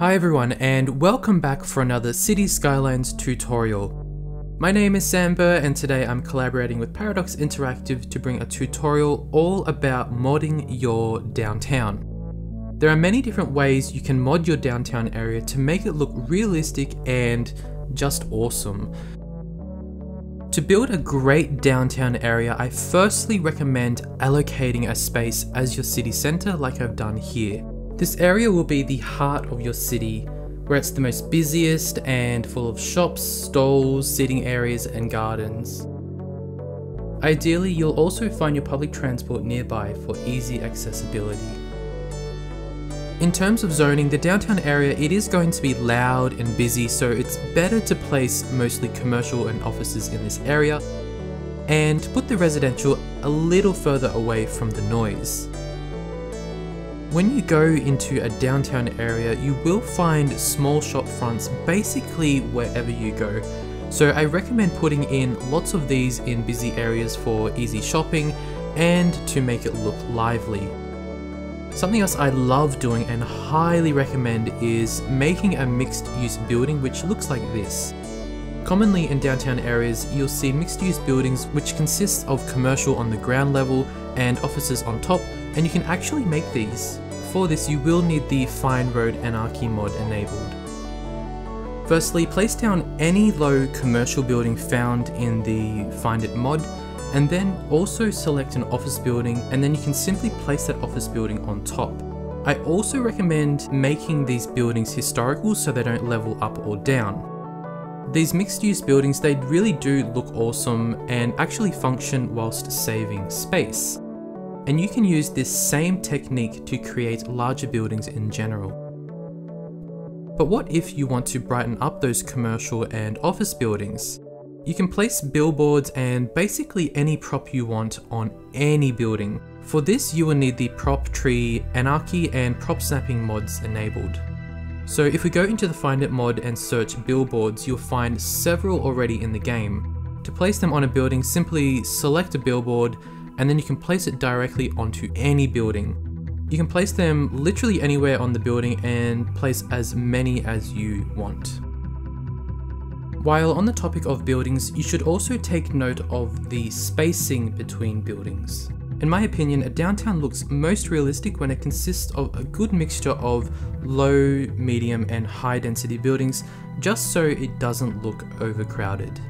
Hi everyone and welcome back for another City Skylines tutorial. My name is Sam Bur and today I'm collaborating with Paradox Interactive to bring a tutorial all about modding your downtown. There are many different ways you can mod your downtown area to make it look realistic and just awesome. To build a great downtown area, I firstly recommend allocating a space as your city center like I've done here. This area will be the heart of your city, where it's the most busiest and full of shops, stalls, seating areas and gardens. Ideally, you'll also find your public transport nearby for easy accessibility. In terms of zoning, the downtown area, it is going to be loud and busy, so it's better to place mostly commercial and offices in this area, and put the residential a little further away from the noise. When you go into a downtown area, you will find small shop fronts basically wherever you go. So I recommend putting in lots of these in busy areas for easy shopping and to make it look lively. Something else I love doing and highly recommend is making a mixed use building which looks like this. Commonly in downtown areas, you'll see mixed use buildings which consist of commercial on the ground level and offices on top and you can actually make these. For this you will need the Fine Road Anarchy mod enabled. Firstly, place down any low commercial building found in the Find It mod, and then also select an office building and then you can simply place that office building on top. I also recommend making these buildings historical so they don't level up or down. These mixed use buildings, they really do look awesome and actually function whilst saving space and you can use this same technique to create larger buildings in general. But what if you want to brighten up those commercial and office buildings? You can place billboards and basically any prop you want on any building. For this you will need the prop tree, anarchy and prop snapping mods enabled. So if we go into the find it mod and search billboards, you'll find several already in the game. To place them on a building, simply select a billboard, and then you can place it directly onto any building. You can place them literally anywhere on the building and place as many as you want. While on the topic of buildings, you should also take note of the spacing between buildings. In my opinion, a downtown looks most realistic when it consists of a good mixture of low, medium and high density buildings just so it doesn't look overcrowded.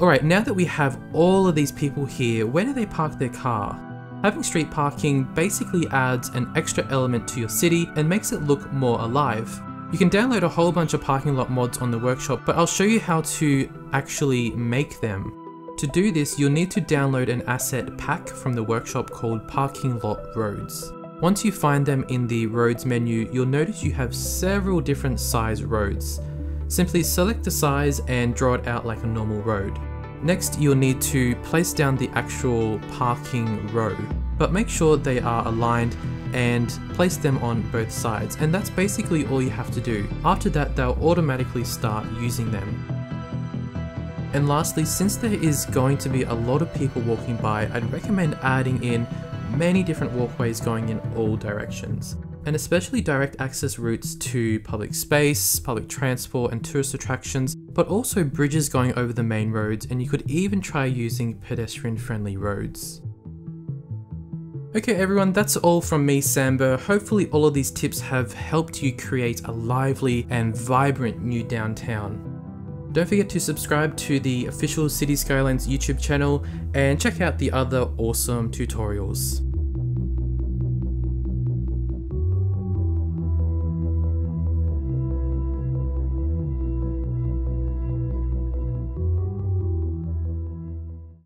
Alright, now that we have all of these people here, where do they park their car? Having street parking basically adds an extra element to your city and makes it look more alive. You can download a whole bunch of parking lot mods on the workshop, but I'll show you how to actually make them. To do this, you'll need to download an asset pack from the workshop called Parking Lot Roads. Once you find them in the roads menu, you'll notice you have several different size roads. Simply select the size and draw it out like a normal road. Next, you'll need to place down the actual parking row, but make sure they are aligned and place them on both sides. And that's basically all you have to do. After that, they'll automatically start using them. And lastly, since there is going to be a lot of people walking by, I'd recommend adding in many different walkways going in all directions and especially direct access routes to public space, public transport and tourist attractions, but also bridges going over the main roads and you could even try using pedestrian friendly roads. Okay everyone, that's all from me Sam Bur. Hopefully all of these tips have helped you create a lively and vibrant new downtown. Don't forget to subscribe to the official City Skylines YouTube channel and check out the other awesome tutorials.